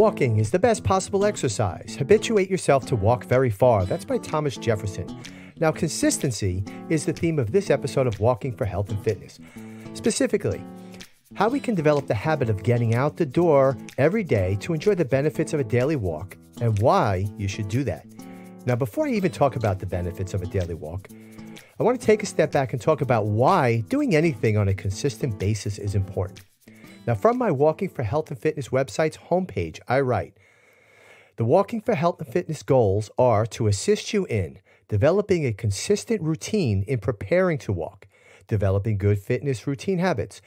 Walking is the best possible exercise. Habituate yourself to walk very far. That's by Thomas Jefferson. Now, consistency is the theme of this episode of Walking for Health and Fitness. Specifically, how we can develop the habit of getting out the door every day to enjoy the benefits of a daily walk and why you should do that. Now, before I even talk about the benefits of a daily walk, I want to take a step back and talk about why doing anything on a consistent basis is important. Now, from my Walking for Health and Fitness website's homepage, I write The Walking for Health and Fitness goals are to assist you in developing a consistent routine in preparing to walk, developing good fitness routine habits,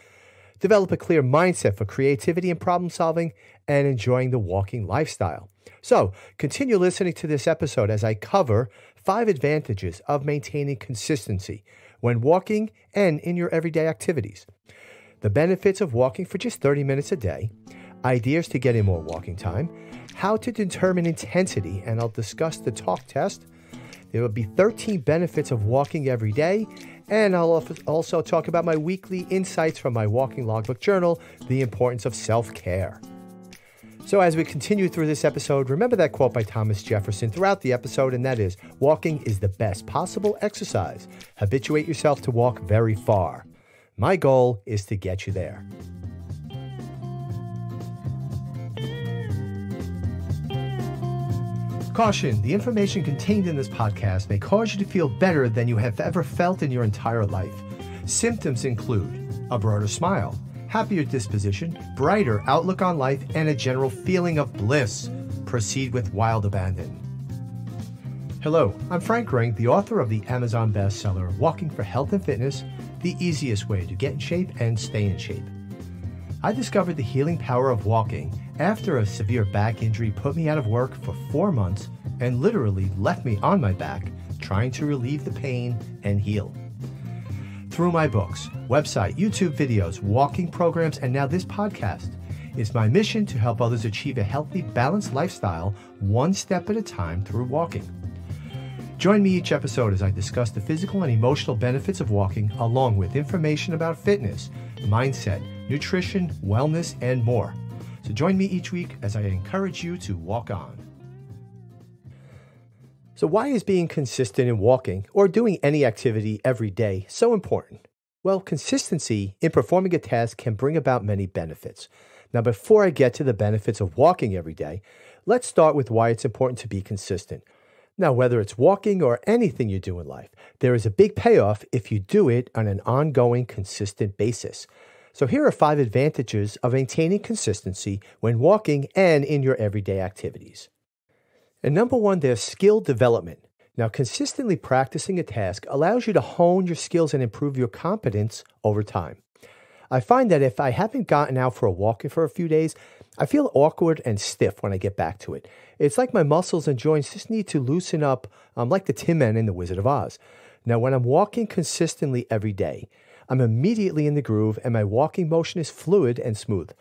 develop a clear mindset for creativity and problem solving, and enjoying the walking lifestyle. So, continue listening to this episode as I cover five advantages of maintaining consistency when walking and in your everyday activities the benefits of walking for just 30 minutes a day, ideas to get in more walking time, how to determine intensity, and I'll discuss the talk test. There will be 13 benefits of walking every day, and I'll also talk about my weekly insights from my walking logbook journal, the importance of self care. So, as we continue through this episode, remember that quote by Thomas Jefferson throughout the episode, and that is Walking is the best possible exercise. Habituate yourself to walk very far. My goal is to get you there. Caution the information contained in this podcast may cause you to feel better than you have ever felt in your entire life. Symptoms include a broader smile, happier disposition, brighter outlook on life, and a general feeling of bliss. Proceed with wild abandon. Hello, I'm Frank Ring, the author of the Amazon bestseller Walking for Health and Fitness the easiest way to get in shape and stay in shape. I discovered the healing power of walking after a severe back injury put me out of work for four months and literally left me on my back trying to relieve the pain and heal. Through my books, website, YouTube videos, walking programs, and now this podcast, it's my mission to help others achieve a healthy, balanced lifestyle one step at a time through walking. Join me each episode as I discuss the physical and emotional benefits of walking, along with information about fitness, mindset, nutrition, wellness, and more. So join me each week as I encourage you to walk on. So, why is being consistent in walking or doing any activity every day so important? Well, consistency in performing a task can bring about many benefits. Now, before I get to the benefits of walking every day, let's start with why it's important to be consistent. Now, whether it's walking or anything you do in life, there is a big payoff if you do it on an ongoing, consistent basis. So, here are five advantages of maintaining consistency when walking and in your everyday activities. And number one, there's skill development. Now, consistently practicing a task allows you to hone your skills and improve your competence over time. I find that if I haven't gotten out for a walk for a few days, I feel awkward and stiff when I get back to it. It's like my muscles and joints just need to loosen up, um, like the Tin Man in The Wizard of Oz. Now, when I'm walking consistently every day, I'm immediately in the groove and my walking motion is fluid and smooth.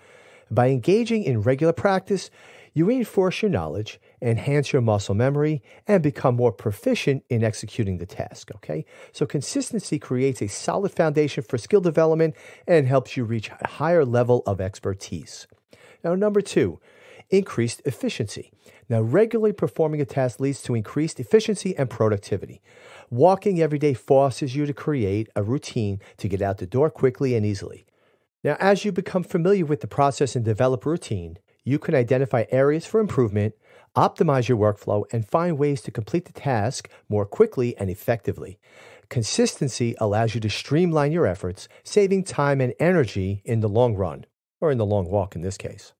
By engaging in regular practice, you reinforce your knowledge, enhance your muscle memory, and become more proficient in executing the task. Okay? So, consistency creates a solid foundation for skill development and helps you reach a higher level of expertise. Now, number two, increased efficiency. Now, regularly performing a task leads to increased efficiency and productivity. Walking every day forces you to create a routine to get out the door quickly and easily. Now, as you become familiar with the process and develop a routine, you can identify areas for improvement, optimize your workflow, and find ways to complete the task more quickly and effectively. Consistency allows you to streamline your efforts, saving time and energy in the long run or in the long walk in this case.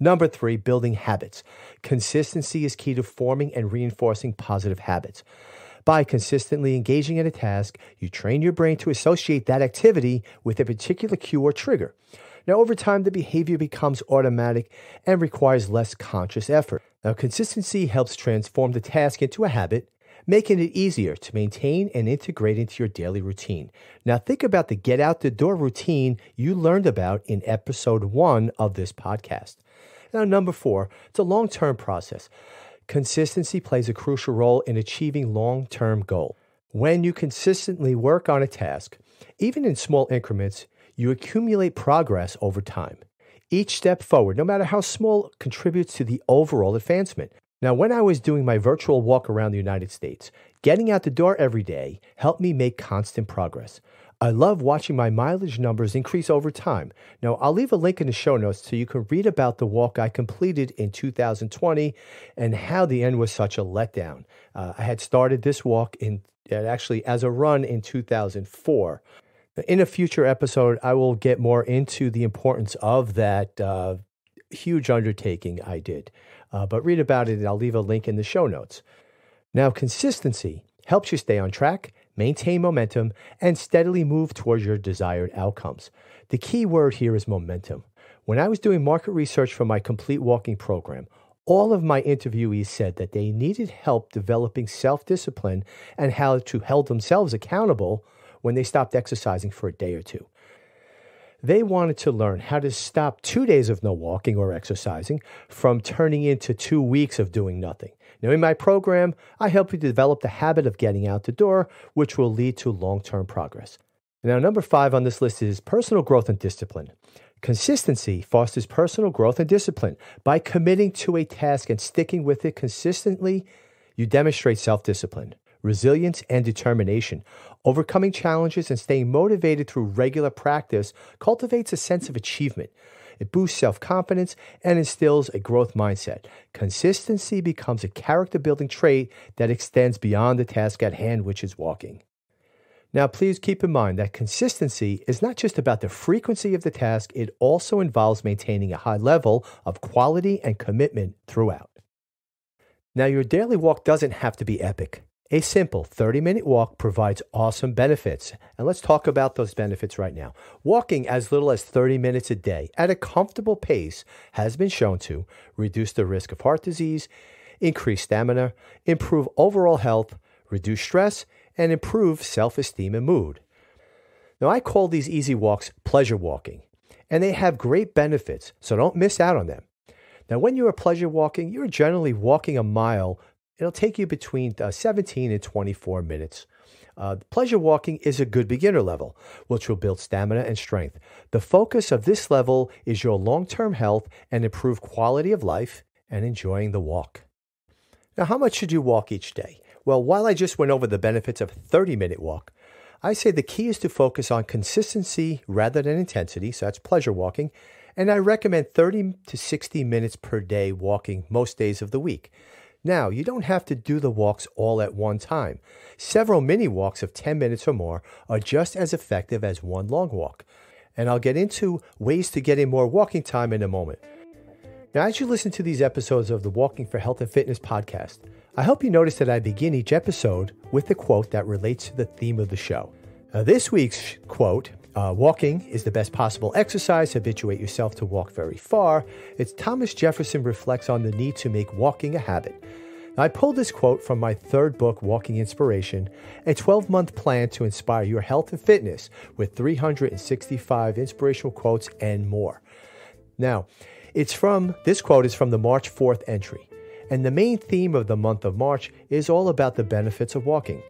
Number three, building habits. Consistency is key to forming and reinforcing positive habits. By consistently engaging in a task, you train your brain to associate that activity with a particular cue or trigger. Now, over time, the behavior becomes automatic and requires less conscious effort. Now, consistency helps transform the task into a habit, making it easier to maintain and integrate into your daily routine. Now, think about the get out the door routine you learned about in episode one of this podcast. Now, number four, it's a long term process. Consistency plays a crucial role in achieving long term goals. When you consistently work on a task, even in small increments, you accumulate progress over time. Each step forward, no matter how small, contributes to the overall advancement. Now, when I was doing my virtual walk around the United States, getting out the door every day helped me make constant progress. I love watching my mileage numbers increase over time. Now, I'll leave a link in the show notes so you can read about the walk I completed in 2020 and how the end was such a letdown. Uh, I had started this walk in actually as a run in 2004. In a future episode, I will get more into the importance of that uh, huge undertaking I did. Uh, but read about it, and I'll leave a link in the show notes. Now, consistency helps you stay on track maintain momentum, and steadily move towards your desired outcomes. The key word here is momentum. When I was doing market research for my complete walking program, all of my interviewees said that they needed help developing self discipline and how to hold themselves accountable when they stopped exercising for a day or two. They wanted to learn how to stop two days of no walking or exercising from turning into two weeks of doing nothing. Now, in my program, I help you develop the habit of getting out the door, which will lead to long term progress. Now, number five on this list is personal growth and discipline. Consistency fosters personal growth and discipline. By committing to a task and sticking with it consistently, you demonstrate self discipline, resilience, and determination. Overcoming challenges and staying motivated through regular practice cultivates a sense of achievement. It boosts self confidence and instills a growth mindset. Consistency becomes a character building trait that extends beyond the task at hand, which is walking. Now, please keep in mind that consistency is not just about the frequency of the task, it also involves maintaining a high level of quality and commitment throughout. Now, your daily walk doesn't have to be epic. A simple 30 minute walk provides awesome benefits. And let's talk about those benefits right now. Walking as little as 30 minutes a day at a comfortable pace has been shown to reduce the risk of heart disease, increase stamina, improve overall health, reduce stress, and improve self esteem and mood. Now, I call these easy walks pleasure walking, and they have great benefits, so don't miss out on them. Now, when you are pleasure walking, you're generally walking a mile It'll take you between uh, 17 and 24 minutes. Uh, pleasure walking is a good beginner level, which will build stamina and strength. The focus of this level is your long term health and improved quality of life and enjoying the walk. Now, how much should you walk each day? Well, while I just went over the benefits of a 30 minute walk, I say the key is to focus on consistency rather than intensity, so that's pleasure walking. And I recommend 30 to 60 minutes per day walking most days of the week. Now, you don't have to do the walks all at one time. Several mini walks of 10 minutes or more are just as effective as one long walk. And I'll get into ways to get in more walking time in a moment. Now, as you listen to these episodes of the Walking for Health and Fitness podcast, I hope you notice that I begin each episode with a quote that relates to the theme of the show. Now, this week's quote uh, walking is the best possible exercise. Habituate yourself to walk very far. It's Thomas Jefferson reflects on the need to make walking a habit. Now, I pulled this quote from my third book, Walking Inspiration, a 12 month plan to inspire your health and fitness with 365 inspirational quotes and more. Now, it's from this quote is from the March 4th entry. And the main theme of the month of March is all about the benefits of walking.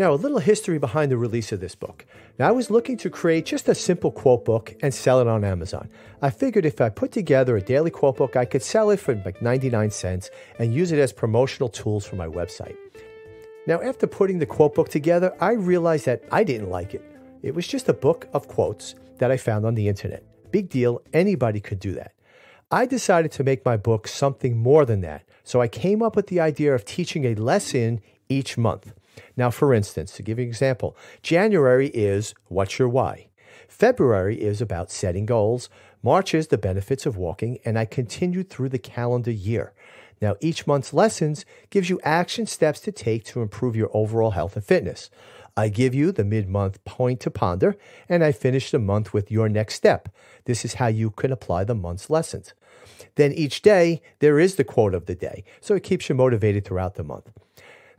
Now, a little history behind the release of this book. Now, I was looking to create just a simple quote book and sell it on Amazon. I figured if I put together a daily quote book, I could sell it for like 99 cents and use it as promotional tools for my website. Now, after putting the quote book together, I realized that I didn't like it. It was just a book of quotes that I found on the internet. Big deal, anybody could do that. I decided to make my book something more than that. So I came up with the idea of teaching a lesson each month. Now, for instance, to give you an example, January is What's Your Why? February is about setting goals. March is the benefits of walking, and I continued through the calendar year. Now, each month's lessons gives you action steps to take to improve your overall health and fitness. I give you the mid month point to ponder, and I finish the month with your next step. This is how you can apply the month's lessons. Then each day, there is the quote of the day, so it keeps you motivated throughout the month.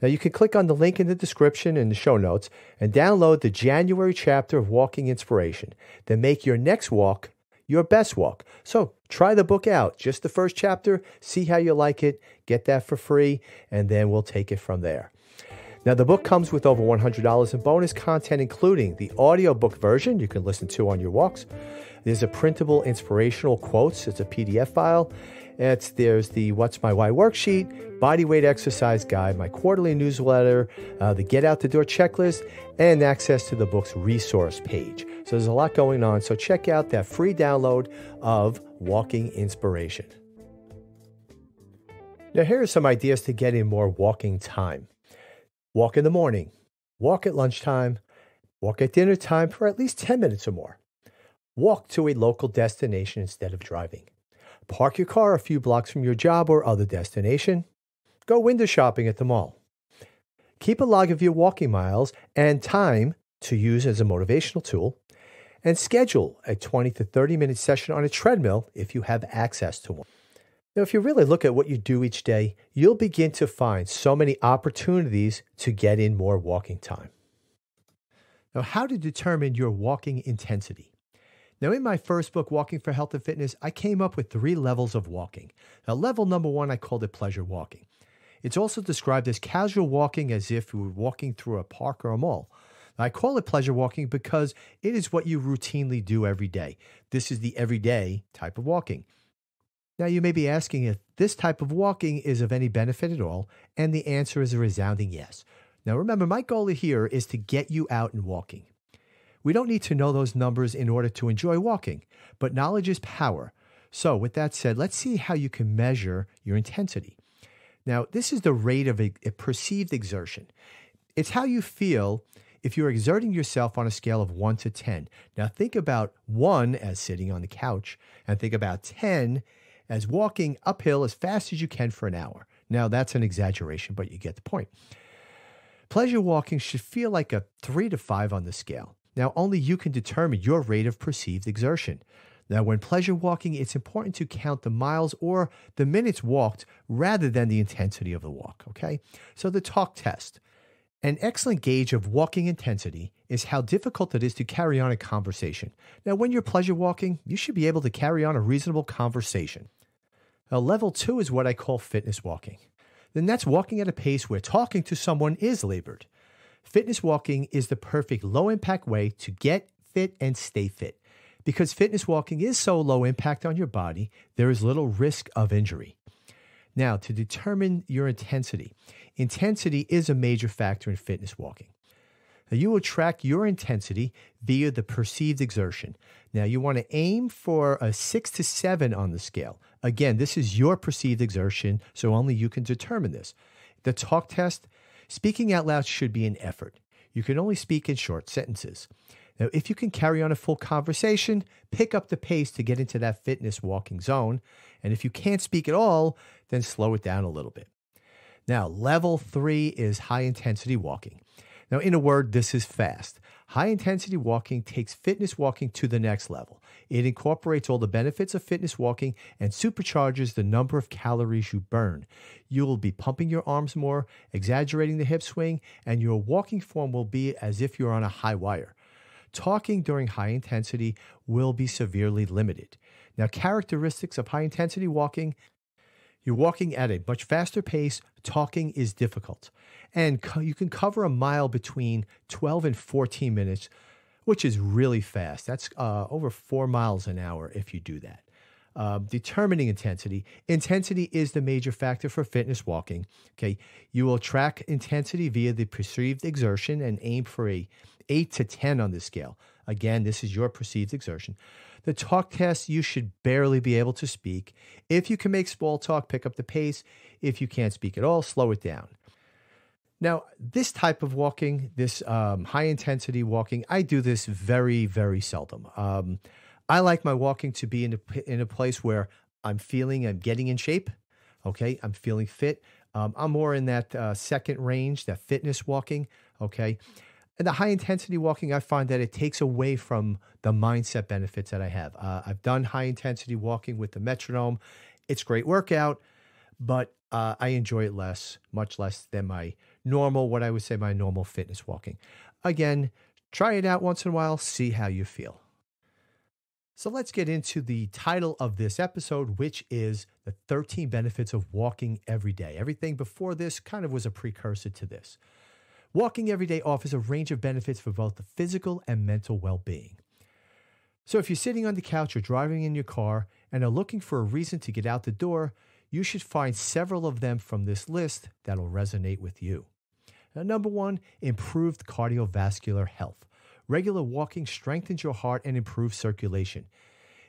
Now, you can click on the link in the description in the show notes and download the January chapter of Walking Inspiration. Then make your next walk your best walk. So try the book out, just the first chapter, see how you like it, get that for free, and then we'll take it from there. Now, the book comes with over $100 in bonus content, including the audiobook version you can listen to on your walks, There's a printable inspirational quotes. It's a PDF file. It's there's the What's My Why worksheet, body weight exercise guide, my quarterly newsletter, uh, the Get Out the Door checklist, and access to the book's resource page. So there's a lot going on. So check out that free download of Walking Inspiration. Now, here are some ideas to get in more walking time. Walk in the morning, walk at lunchtime, walk at dinner time for at least 10 minutes or more. Walk to a local destination instead of driving. Park your car a few blocks from your job or other destination. Go window shopping at the mall. Keep a log of your walking miles and time to use as a motivational tool. And schedule a 20 to 30 minute session on a treadmill if you have access to one. Now, if you really look at what you do each day, you'll begin to find so many opportunities to get in more walking time. Now, how to determine your walking intensity. Now, in my first book, Walking for Health and Fitness, I came up with three levels of walking. Now, level number one, I called it pleasure walking. It's also described as casual walking as if you were walking through a park or a mall. Now, I call it pleasure walking because it is what you routinely do every day. This is the everyday type of walking. Now, you may be asking if this type of walking is of any benefit at all, and the answer is a resounding yes. Now, remember, my goal here is to get you out and walking. We don't need to know those numbers in order to enjoy walking, but knowledge is power. So, with that said, let's see how you can measure your intensity. Now, this is the rate of a, a perceived exertion. It's how you feel if you're exerting yourself on a scale of 1 to 10. Now, think about 1 as sitting on the couch, and think about 10 as walking uphill as fast as you can for an hour. Now, that's an exaggeration, but you get the point. Pleasure walking should feel like a three to five on the scale. Now, only you can determine your rate of perceived exertion. Now, when pleasure walking, it's important to count the miles or the minutes walked rather than the intensity of the walk, okay? So, the talk test. An excellent gauge of walking intensity is how difficult it is to carry on a conversation. Now, when you're pleasure walking, you should be able to carry on a reasonable conversation. Now, level two is what I call fitness walking. Then that's walking at a pace where talking to someone is labored. Fitness walking is the perfect low impact way to get fit and stay fit. Because fitness walking is so low impact on your body, there is little risk of injury. Now, to determine your intensity, intensity is a major factor in fitness walking. Now, you will track your intensity via the perceived exertion. Now, you want to aim for a six to seven on the scale. Again, this is your perceived exertion, so only you can determine this. The talk test speaking out loud should be an effort. You can only speak in short sentences. Now, if you can carry on a full conversation, pick up the pace to get into that fitness walking zone. And if you can't speak at all, then slow it down a little bit. Now, level three is high intensity walking. Now, in a word, this is fast. High intensity walking takes fitness walking to the next level. It incorporates all the benefits of fitness walking and supercharges the number of calories you burn. You will be pumping your arms more, exaggerating the hip swing, and your walking form will be as if you're on a high wire. Talking during high intensity will be severely limited. Now, characteristics of high intensity walking you're walking at a much faster pace, talking is difficult and you can cover a mile between 12 and 14 minutes, which is really fast. That's uh, over four miles an hour if you do that. Uh, determining intensity. Intensity is the major factor for fitness walking. Okay, you will track intensity via the perceived exertion and aim for a eight to ten on the scale. Again, this is your perceived exertion. The talk test, you should barely be able to speak. If you can make small talk, pick up the pace. If you can't speak at all, slow it down. Now, this type of walking, this um, high intensity walking, I do this very, very seldom. Um, I like my walking to be in a, in a place where I'm feeling I'm getting in shape. Okay, I'm feeling fit. Um, I'm more in that uh, second range, that fitness walking. Okay. And the high intensity walking, I find that it takes away from the mindset benefits that I have. Uh, I've done high intensity walking with the metronome. It's great workout, but uh, I enjoy it less, much less than my normal, what I would say my normal fitness walking. Again, try it out once in a while, see how you feel. So let's get into the title of this episode, which is The 13 Benefits of Walking Every Day. Everything before this kind of was a precursor to this. Walking every day offers a range of benefits for both the physical and mental well being. So if you're sitting on the couch or driving in your car and are looking for a reason to get out the door, you should find several of them from this list that'll resonate with you. Now, number one, improved cardiovascular health. Regular walking strengthens your heart and improves circulation.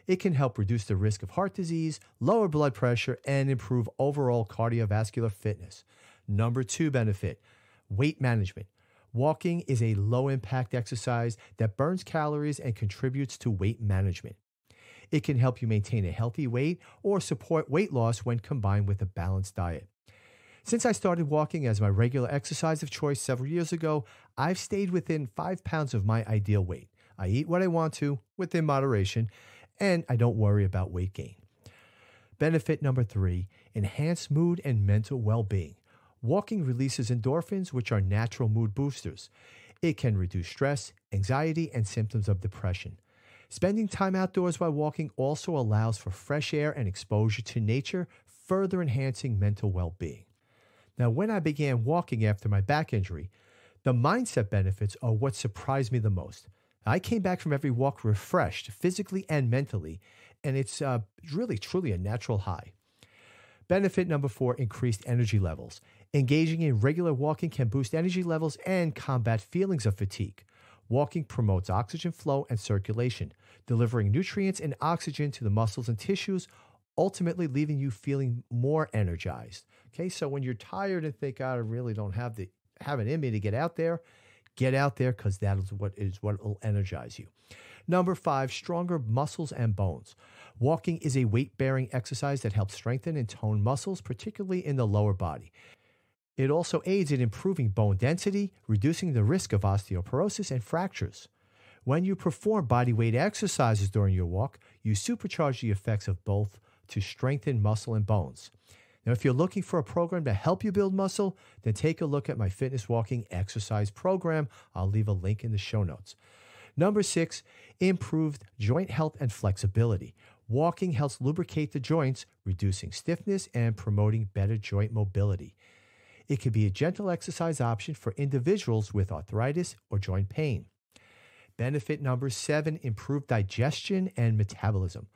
It can help reduce the risk of heart disease, lower blood pressure, and improve overall cardiovascular fitness. Number two benefit weight management. Walking is a low impact exercise that burns calories and contributes to weight management. It can help you maintain a healthy weight or support weight loss when combined with a balanced diet. Since I started walking as my regular exercise of choice several years ago, I've stayed within five pounds of my ideal weight. I eat what I want to within moderation, and I don't worry about weight gain. Benefit number three enhance mood and mental well being. Walking releases endorphins, which are natural mood boosters. It can reduce stress, anxiety, and symptoms of depression. Spending time outdoors while walking also allows for fresh air and exposure to nature, further enhancing mental well being. Now, when I began walking after my back injury, the mindset benefits are what surprised me the most. I came back from every walk refreshed, physically and mentally, and it's uh, really, truly a natural high. Benefit number four increased energy levels. Engaging in regular walking can boost energy levels and combat feelings of fatigue. Walking promotes oxygen flow and circulation, delivering nutrients and oxygen to the muscles and tissues, ultimately leaving you feeling more energized. Okay, so when you're tired and think, I really don't have the have it in me to get out there, get out there because that is what is what will energize you. Number five, stronger muscles and bones. Walking is a weight bearing exercise that helps strengthen and tone muscles, particularly in the lower body. It also aids in improving bone density, reducing the risk of osteoporosis and fractures. When you perform body weight exercises during your walk, you supercharge the effects of both to strengthen muscle and bones. Now, if you're looking for a program to help you build muscle, then take a look at my fitness walking exercise program. I'll leave a link in the show notes. Number six, improved joint health and flexibility. Walking helps lubricate the joints, reducing stiffness and promoting better joint mobility. It can be a gentle exercise option for individuals with arthritis or joint pain. Benefit number seven improved digestion and metabolism.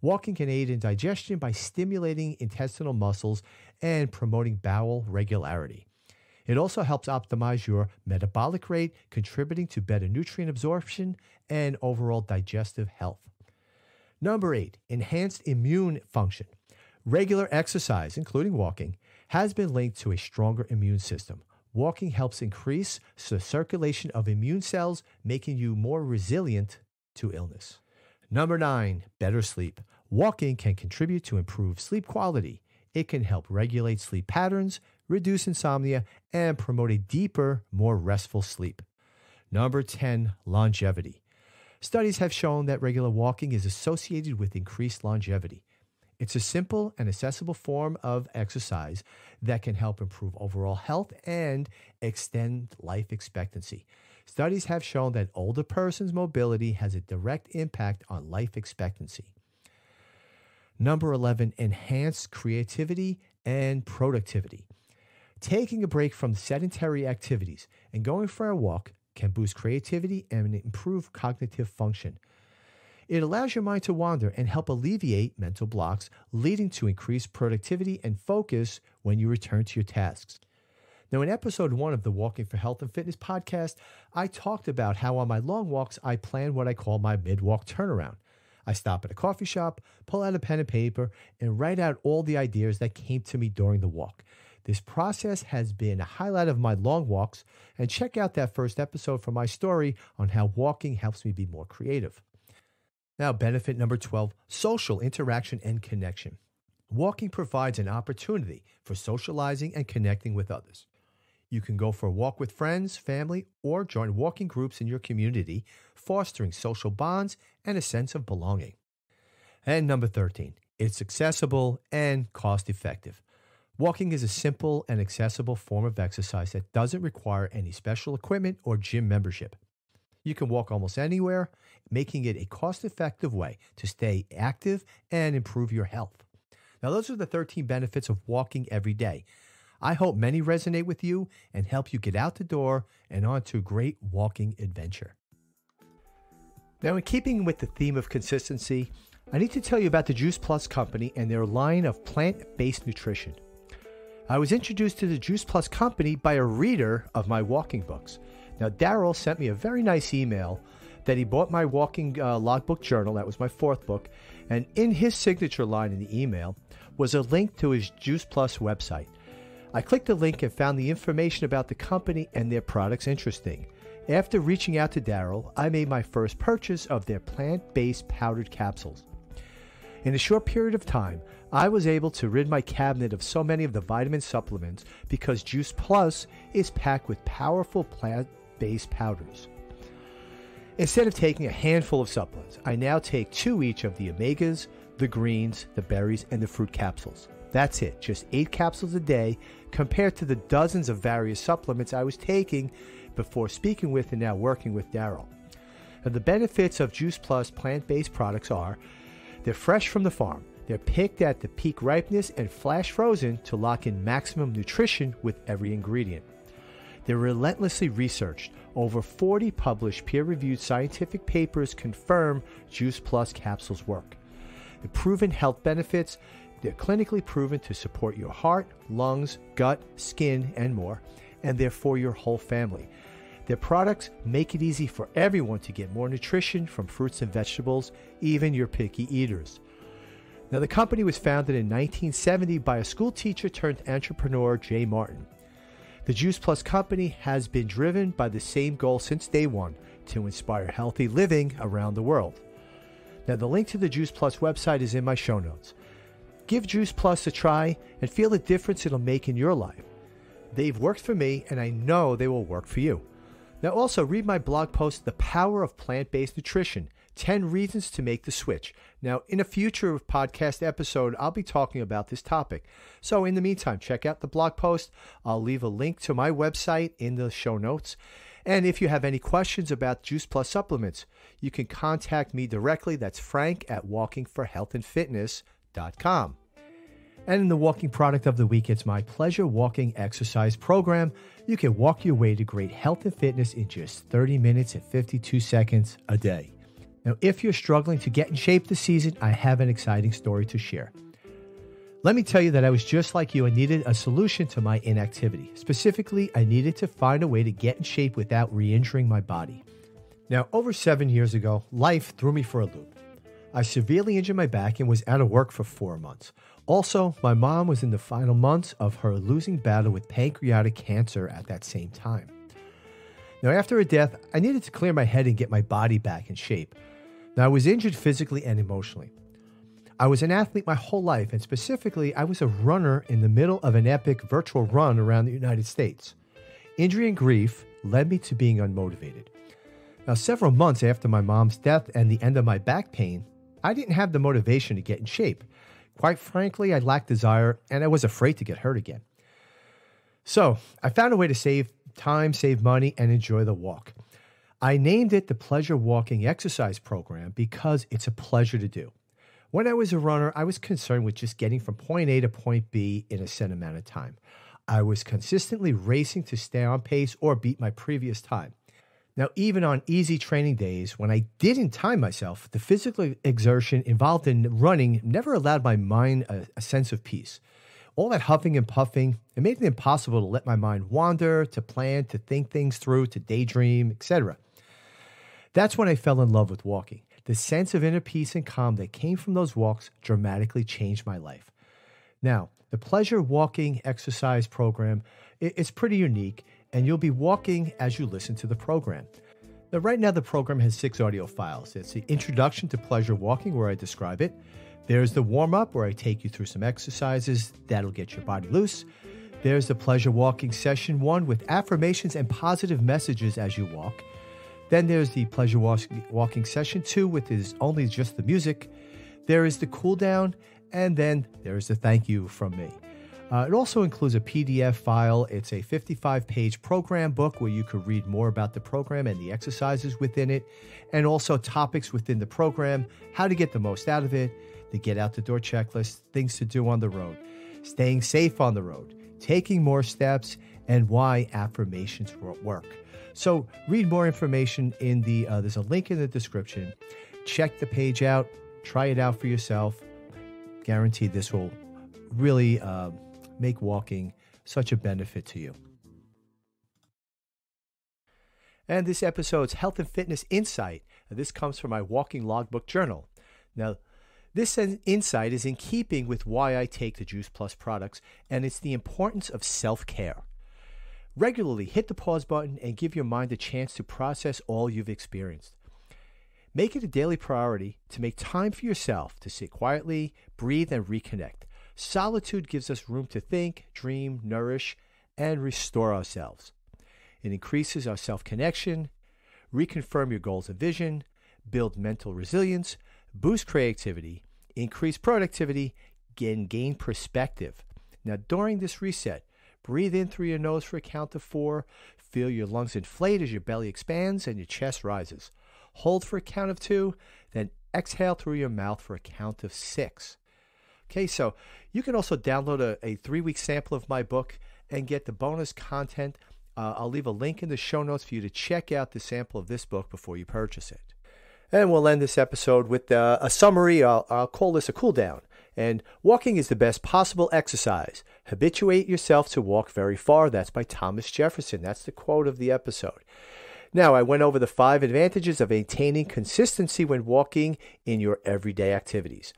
Walking can aid in digestion by stimulating intestinal muscles and promoting bowel regularity. It also helps optimize your metabolic rate, contributing to better nutrient absorption and overall digestive health. Number eight, enhanced immune function. Regular exercise, including walking, has been linked to a stronger immune system. Walking helps increase the circulation of immune cells, making you more resilient to illness. Number nine, better sleep. Walking can contribute to improved sleep quality. It can help regulate sleep patterns, reduce insomnia, and promote a deeper, more restful sleep. Number 10, longevity. Studies have shown that regular walking is associated with increased longevity. It's a simple and accessible form of exercise that can help improve overall health and extend life expectancy. Studies have shown that older persons' mobility has a direct impact on life expectancy. Number 11, enhanced creativity and productivity. Taking a break from sedentary activities and going for a walk can boost creativity and improve cognitive function. It allows your mind to wander and help alleviate mental blocks, leading to increased productivity and focus when you return to your tasks. Now, in episode one of the Walking for Health and Fitness podcast, I talked about how on my long walks, I plan what I call my mid walk turnaround. I stop at a coffee shop, pull out a pen and paper, and write out all the ideas that came to me during the walk. This process has been a highlight of my long walks, and check out that first episode for my story on how walking helps me be more creative. Now, benefit number 12 social interaction and connection. Walking provides an opportunity for socializing and connecting with others. You can go for a walk with friends, family, or join walking groups in your community, fostering social bonds and a sense of belonging. And number 13, it's accessible and cost effective. Walking is a simple and accessible form of exercise that doesn't require any special equipment or gym membership. You can walk almost anywhere, making it a cost effective way to stay active and improve your health. Now, those are the 13 benefits of walking every day. I hope many resonate with you and help you get out the door and onto a great walking adventure. Now, in keeping with the theme of consistency, I need to tell you about the Juice Plus company and their line of plant based nutrition. I was introduced to the Juice Plus company by a reader of my walking books. Now, Daryl sent me a very nice email that he bought my walking uh, logbook journal, that was my fourth book, and in his signature line in the email was a link to his Juice Plus website. I clicked the link and found the information about the company and their products interesting. After reaching out to Daryl, I made my first purchase of their plant based powdered capsules. In a short period of time, I was able to rid my cabinet of so many of the vitamin supplements because Juice Plus is packed with powerful plant based powders. Instead of taking a handful of supplements, I now take two each of the omegas, the greens, the berries, and the fruit capsules. That's it, just eight capsules a day compared to the dozens of various supplements I was taking before speaking with and now working with Daryl. Now, the benefits of Juice Plus plant based products are they're fresh from the farm, they're picked at the peak ripeness and flash frozen to lock in maximum nutrition with every ingredient. They're relentlessly researched. Over 40 published peer reviewed scientific papers confirm Juice Plus capsules work. The proven health benefits, they're clinically proven to support your heart, lungs, gut, skin, and more, and they're for your whole family. Their products make it easy for everyone to get more nutrition from fruits and vegetables, even your picky eaters. Now, the company was founded in 1970 by a school teacher turned entrepreneur, Jay Martin. The Juice Plus company has been driven by the same goal since day one to inspire healthy living around the world. Now, the link to the Juice Plus website is in my show notes. Give Juice Plus a try and feel the difference it'll make in your life. They've worked for me, and I know they will work for you. Now, also read my blog post, The Power of Plant Based Nutrition 10 Reasons to Make the Switch. Now, in a future podcast episode, I'll be talking about this topic. So, in the meantime, check out the blog post. I'll leave a link to my website in the show notes. And if you have any questions about Juice Plus supplements, you can contact me directly. That's frank at Walking for Health And in the walking product of the week, it's my pleasure walking exercise program. You can walk your way to great health and fitness in just 30 minutes and 52 seconds a day. Now, if you're struggling to get in shape this season, I have an exciting story to share. Let me tell you that I was just like you and needed a solution to my inactivity. Specifically, I needed to find a way to get in shape without re injuring my body. Now, over seven years ago, life threw me for a loop. I severely injured my back and was out of work for four months. Also, my mom was in the final months of her losing battle with pancreatic cancer at that same time. Now, after her death, I needed to clear my head and get my body back in shape. Now, I was injured physically and emotionally. I was an athlete my whole life, and specifically, I was a runner in the middle of an epic virtual run around the United States. Injury and grief led me to being unmotivated. Now, several months after my mom's death and the end of my back pain, I didn't have the motivation to get in shape. Quite frankly, I lacked desire and I was afraid to get hurt again. So, I found a way to save time, save money, and enjoy the walk. I named it the Pleasure Walking Exercise Program because it's a pleasure to do. When I was a runner, I was concerned with just getting from point A to point B in a set amount of time. I was consistently racing to stay on pace or beat my previous time. Now, even on easy training days, when I didn't time myself, the physical exertion involved in running never allowed my mind a, a, sense of peace. All that huffing and puffing, it made it impossible to let my mind wander, to plan, to think things through, to daydream, etc. That's when I fell in love with walking. The sense of inner peace and calm that came from those walks dramatically changed my life. Now, the Pleasure Walking Exercise Program is pretty unique, and you'll be walking as you listen to the program. Now, right now, the program has six audio files. It's the introduction to pleasure walking, where I describe it. There's the warm up, where I take you through some exercises that'll get your body loose. There's the pleasure walking session one with affirmations and positive messages as you walk. Then there's the pleasure walking session two, with is only just the music. There is the cool down, and then there is the thank you from me. Uh, it also includes a PDF file. It's a 55 page program book where you could read more about the program and the exercises within it, and also topics within the program, how to get the most out of it, the get out the door checklist, things to do on the road, staying safe on the road, taking more steps, and why affirmations work. So read more information in the, uh, there's a link in the description. Check the page out, try it out for yourself. Guaranteed this will really uh, make walking such a benefit to you. And this episode's health and fitness insight. This comes from my walking logbook journal. Now, this insight is in keeping with why I take the Juice Plus products, and it's the importance of self care. Regularly hit the pause button and give your mind a chance to process all you've experienced. Make it a daily priority to make time for yourself to sit quietly, breathe, and reconnect. Solitude gives us room to think, dream, nourish, and restore ourselves. It increases our self connection, reconfirm your goals and vision, build mental resilience, boost creativity, increase productivity, and gain perspective. Now, during this reset, breathe in through your nose for a count of four. Feel your lungs inflate as your belly expands and your chest rises. Hold for a count of two, then exhale through your mouth for a count of six. Okay, so you can also download a, a three week sample of my book and get the bonus content uh, I'll leave a link in the show notes for you to check out the sample of this book before you purchase it. And we'll end this episode with uh, a summary. I'll, I'll call this a cool down. And walking is the best possible exercise. Habituate yourself to walk very far. That's by Thomas Jefferson. That's the quote of the episode. Now, I went over the five advantages of maintaining consistency when walking in your everyday activities.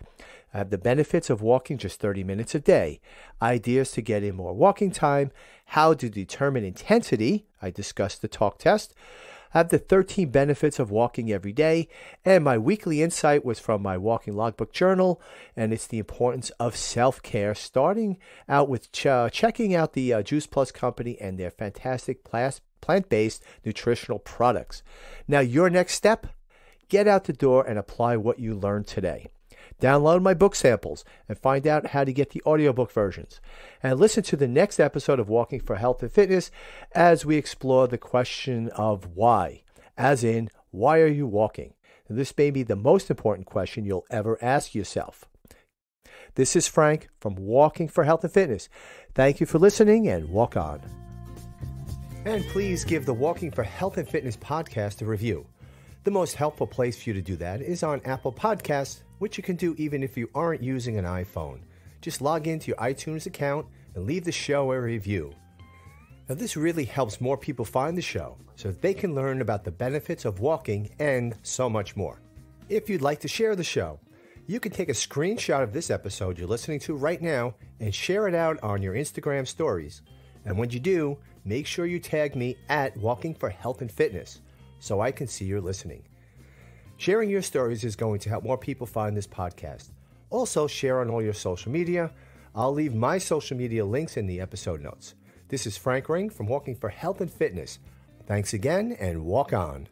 I have the benefits of walking just 30 minutes a day, ideas to get in more walking time, how to determine intensity. I discussed the talk test. I have the 13 benefits of walking every day, and my weekly insight was from my walking logbook journal, and it's the importance of self care, starting out with ch- uh, checking out the uh, Juice Plus company and their fantastic plant based nutritional products. Now, your next step get out the door and apply what you learned today. Download my book samples and find out how to get the audiobook versions. And listen to the next episode of Walking for Health and Fitness as we explore the question of why, as in, why are you walking? And this may be the most important question you'll ever ask yourself. This is Frank from Walking for Health and Fitness. Thank you for listening and walk on. And please give the Walking for Health and Fitness podcast a review. The most helpful place for you to do that is on Apple Podcasts which you can do even if you aren't using an iPhone. Just log into your iTunes account and leave the show a review. Now, this really helps more people find the show so that they can learn about the benefits of walking and so much more. If you'd like to share the show, you can take a screenshot of this episode you're listening to right now and share it out on your Instagram stories. And when you do, make sure you tag me at Walking for Health and Fitness so I can see you're listening. Sharing your stories is going to help more people find this podcast. Also, share on all your social media. I'll leave my social media links in the episode notes. This is Frank Ring from Walking for Health and Fitness. Thanks again and walk on.